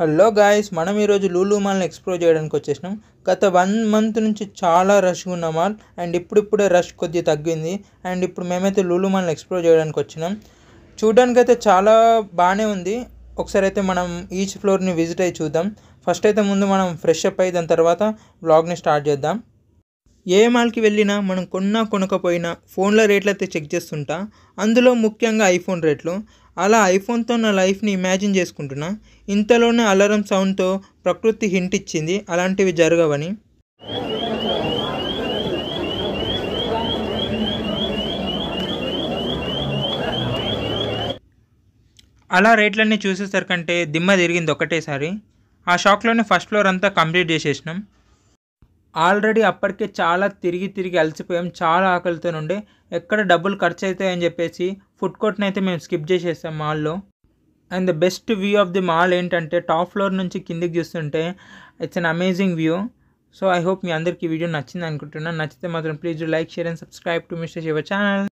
Hello guys మనం ఈరోజు Lulu మాల్ని explore చేయడానికి వచ్చేసినాం. గత వన్ మంత్ నుంచి చాలా రష్గా ఉన్న మాల్. అండ్ ఇప్పుడిప్పుడే రష్ కొద్దిగా తగ్గింది. అండ్ ఇప్పుడు మేమైతే లూలు మాల్ని ఎక్స్ప్లోర్ చేయడానికి వచ్చినాం. చూడడానికి అయితే చాలా బాగానే ఉంది. ఒకసారి అయితే మనం ఈచ్ ఫ్లోర్ని విజిట్ అయ్యి చూద్దాం. ఫస్ట్ అయితే ముందు మనం ఫ్రెష్ అప్ అయ్యి దాని తర్వాత వ్లాగ్ని స్టార్ట్ చేద్దాం. ఏ మాల్కి వెళ్ళినా మనం కొన్నా కొనకపోయినా ఫోన్ల రేట్లు అయితే చెక్ చేస్తుంటా. అందులో ముఖ్యంగా ఐఫోన్ రేట్లు అలా ఐఫోన్తో నా లైఫ్ని ఇమాజిన్ చేసుకుంటున్నా. ఇంతలోనే అలారం సౌండ్తో ప్రకృతి హింట్ ఇచ్చింది. అలాంటివి జరగవని. అలా రేట్లన్నీ చూసేసరికంటే దిమ్మ తిరిగింది ఒకటేసారి. ఆ షాక్లోనే ఫస్ట్ ఫ్లోర్ అంతా కంప్లీట్ చేసేసినాం. ఆల్రెడీ అప్పటికే చాలా తిరిగి తిరిగి అలసిపోయాం చాలా ఆకలితో ఉండే ఎక్కడ డబ్బులు ఖర్చు అవుతాయని చెప్పేసి ఫుడ్ కోర్ట్ని అయితే మేము స్కిప్ చేసేసాం మాల్లో. And the best view of the mall ఏంటంటే టాప్ ఫ్లోర్ నుంచి కిందికి చూస్తుంటే it's an amazing view. So I hope మీ అందరికీ వీడియో నచ్చింది అనుకుంటున్నాను నచ్చితే మాత్రం please like share and subscribe to mister Shiva channel.